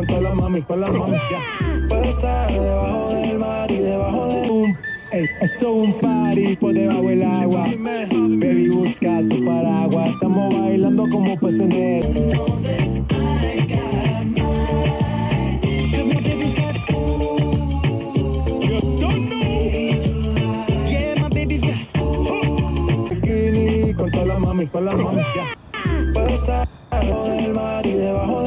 con todas las mami, con las mami, ya. Puedo estar debajo del mar y debajo de un... Ey, esto es un party por debajo del agua. Baby, busca tu paraguas. Estamos bailando como peces en el... Con todas las mami, con las mami, ya. Puedo estar debajo del mar y debajo